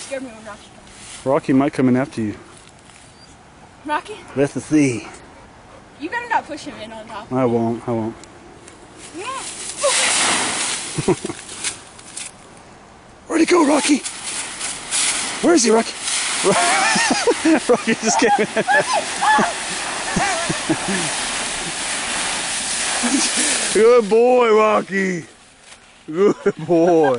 really scared me when Rocky comes. Rocky might come in after you. Rocky, Let's see. you better not push him in on top. I won't. I won't. Yeah. Where'd he go, Rocky? Where is he, Rocky? Rocky just came in. Good boy, Rocky. Good boy.